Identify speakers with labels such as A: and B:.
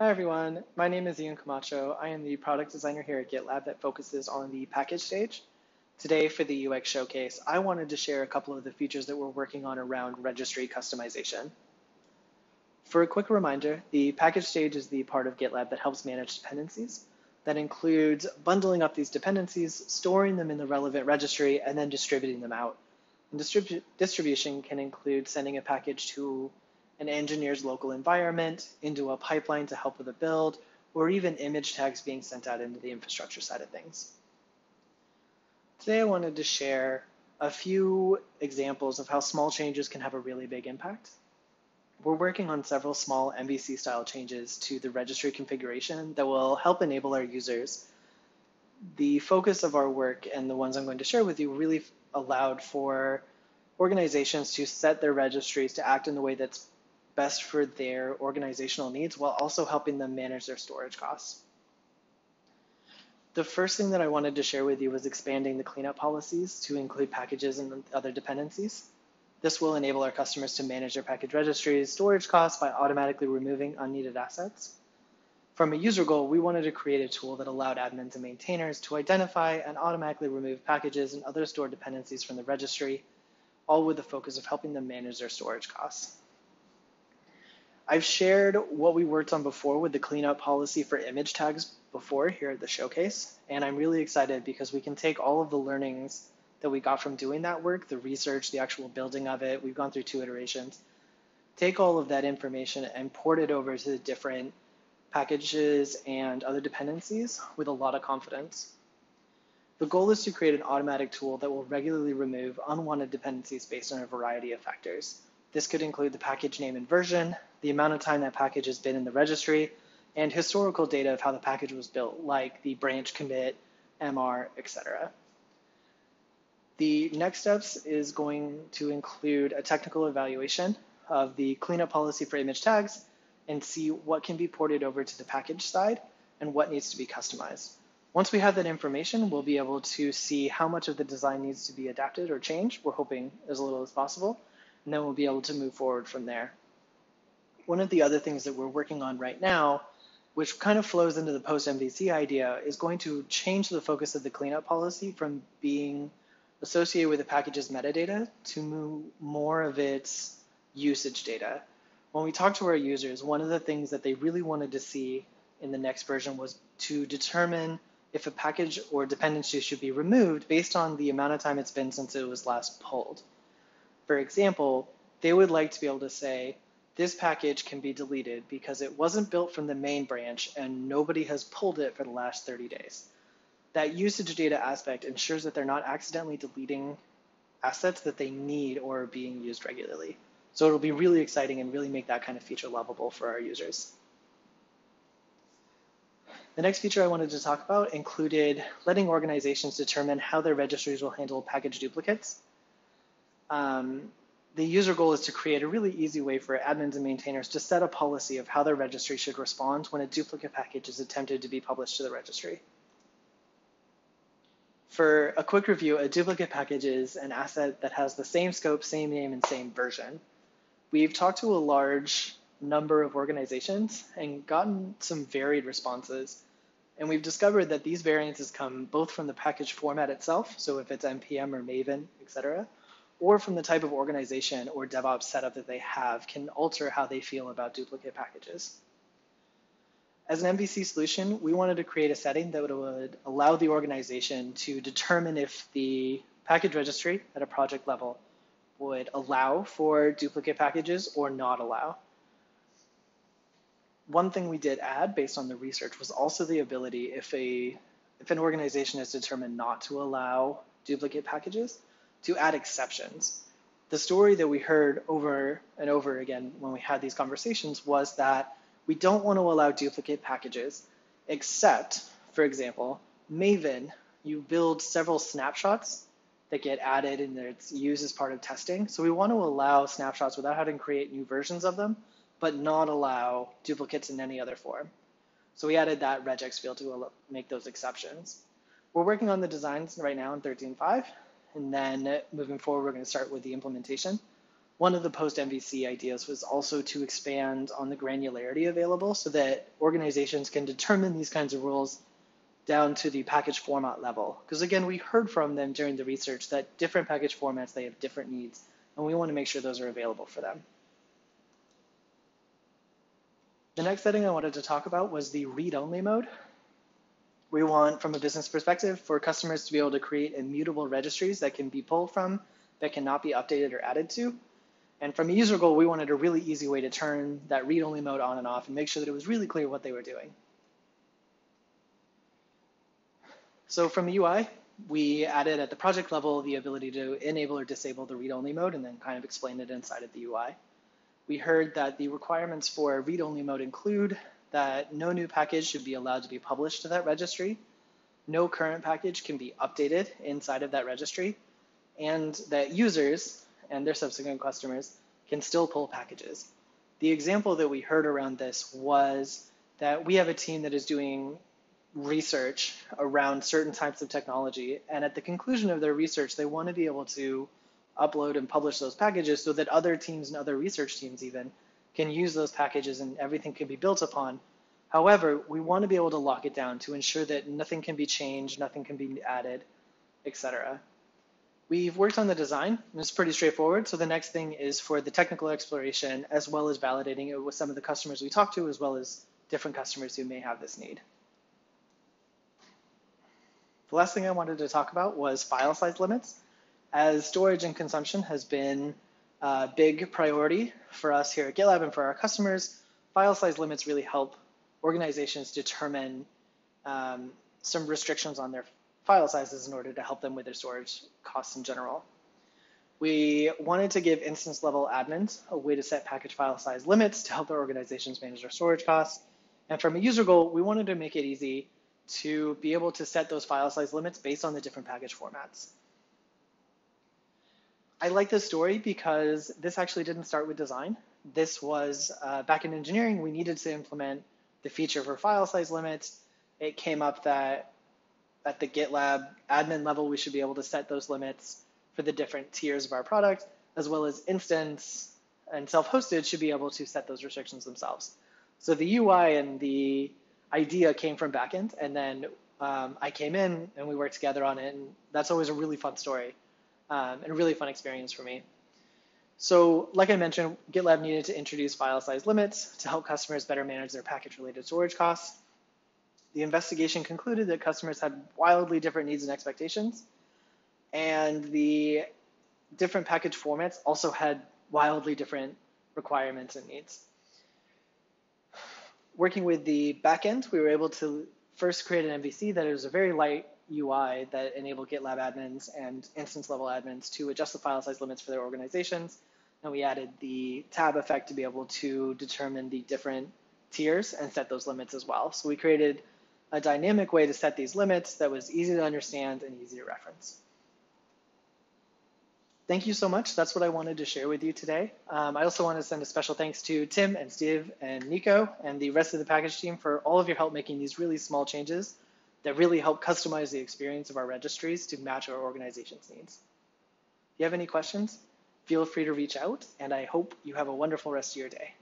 A: Hi everyone, my name is Ian Camacho. I am the product designer here at GitLab that focuses on the package stage. Today for the UX showcase, I wanted to share a couple of the features that we're working on around registry customization. For a quick reminder, the package stage is the part of GitLab that helps manage dependencies. That includes bundling up these dependencies, storing them in the relevant registry, and then distributing them out. And distrib distribution can include sending a package to an engineer's local environment, into a pipeline to help with a build, or even image tags being sent out into the infrastructure side of things. Today I wanted to share a few examples of how small changes can have a really big impact. We're working on several small MVC style changes to the registry configuration that will help enable our users. The focus of our work and the ones I'm going to share with you really allowed for organizations to set their registries to act in the way that's best for their organizational needs while also helping them manage their storage costs. The first thing that I wanted to share with you was expanding the cleanup policies to include packages and other dependencies. This will enable our customers to manage their package registries storage costs by automatically removing unneeded assets. From a user goal, we wanted to create a tool that allowed admins and maintainers to identify and automatically remove packages and other stored dependencies from the registry, all with the focus of helping them manage their storage costs. I've shared what we worked on before with the cleanup policy for image tags before here at the showcase, and I'm really excited because we can take all of the learnings that we got from doing that work, the research, the actual building of it, we've gone through two iterations, take all of that information and port it over to the different packages and other dependencies with a lot of confidence. The goal is to create an automatic tool that will regularly remove unwanted dependencies based on a variety of factors. This could include the package name and version, the amount of time that package has been in the registry, and historical data of how the package was built, like the branch commit, MR, etc. The next steps is going to include a technical evaluation of the cleanup policy for image tags and see what can be ported over to the package side and what needs to be customized. Once we have that information, we'll be able to see how much of the design needs to be adapted or changed. We're hoping as little as possible, and then we'll be able to move forward from there. One of the other things that we're working on right now, which kind of flows into the post MVC idea, is going to change the focus of the cleanup policy from being associated with the package's metadata to more of its usage data. When we talk to our users, one of the things that they really wanted to see in the next version was to determine if a package or dependency should be removed based on the amount of time it's been since it was last pulled. For example, they would like to be able to say, this package can be deleted because it wasn't built from the main branch and nobody has pulled it for the last 30 days. That usage data aspect ensures that they're not accidentally deleting assets that they need or are being used regularly. So it'll be really exciting and really make that kind of feature lovable for our users. The next feature I wanted to talk about included letting organizations determine how their registries will handle package duplicates. Um, the user goal is to create a really easy way for admins and maintainers to set a policy of how their registry should respond when a duplicate package is attempted to be published to the registry. For a quick review, a duplicate package is an asset that has the same scope, same name, and same version. We've talked to a large number of organizations and gotten some varied responses. And we've discovered that these variances come both from the package format itself, so if it's NPM or Maven, et cetera, or from the type of organization or DevOps setup that they have can alter how they feel about duplicate packages. As an MVC solution, we wanted to create a setting that would allow the organization to determine if the package registry at a project level would allow for duplicate packages or not allow. One thing we did add based on the research was also the ability if a if an organization is determined not to allow duplicate packages, to add exceptions. The story that we heard over and over again when we had these conversations was that we don't want to allow duplicate packages, except, for example, Maven, you build several snapshots that get added and it's used as part of testing. So we want to allow snapshots without having to create new versions of them, but not allow duplicates in any other form. So we added that regex field to make those exceptions. We're working on the designs right now in 13.5, and then uh, moving forward, we're going to start with the implementation. one of the post MVC ideas was also to expand on the granularity available so that organizations can determine these kinds of rules down to the package format level. Because again, we heard from them during the research that different package formats, they have different needs, and we want to make sure those are available for them. The next setting I wanted to talk about was the read-only mode. We want, from a business perspective, for customers to be able to create immutable registries that can be pulled from, that cannot be updated or added to. And from a user goal, we wanted a really easy way to turn that read-only mode on and off and make sure that it was really clear what they were doing. So from the UI, we added at the project level the ability to enable or disable the read-only mode and then kind of explain it inside of the UI. We heard that the requirements for read-only mode include that no new package should be allowed to be published to that registry, no current package can be updated inside of that registry, and that users and their subsequent customers can still pull packages. The example that we heard around this was that we have a team that is doing research around certain types of technology. And at the conclusion of their research, they want to be able to upload and publish those packages so that other teams and other research teams even can use those packages and everything can be built upon. However, we want to be able to lock it down to ensure that nothing can be changed, nothing can be added, etc. We've worked on the design, and it's pretty straightforward. So the next thing is for the technical exploration, as well as validating it with some of the customers we talk to, as well as different customers who may have this need. The last thing I wanted to talk about was file size limits. As storage and consumption has been a big priority for us here at GitLab and for our customers, file size limits really help organizations determine um, some restrictions on their file sizes in order to help them with their storage costs in general. We wanted to give instance level admins a way to set package file size limits to help their organizations manage their storage costs. And from a user goal, we wanted to make it easy to be able to set those file size limits based on the different package formats. I like this story because this actually didn't start with design. This was uh, back in engineering, we needed to implement the feature for file size limits. It came up that at the GitLab admin level, we should be able to set those limits for the different tiers of our product, as well as instance and self-hosted should be able to set those restrictions themselves. So the UI and the idea came from backend, and then um, I came in and we worked together on it, and that's always a really fun story um, and a really fun experience for me. So like I mentioned, GitLab needed to introduce file size limits to help customers better manage their package-related storage costs. The investigation concluded that customers had wildly different needs and expectations, and the different package formats also had wildly different requirements and needs working with the backend, we were able to first create an MVC that is a very light UI that enable GitLab admins and instance level admins to adjust the file size limits for their organizations. And we added the tab effect to be able to determine the different tiers and set those limits as well. So we created a dynamic way to set these limits that was easy to understand and easy to reference thank you so much. That's what I wanted to share with you today. Um, I also want to send a special thanks to Tim and Steve and Nico and the rest of the package team for all of your help making these really small changes that really help customize the experience of our registries to match our organization's needs. If you have any questions, feel free to reach out, and I hope you have a wonderful rest of your day.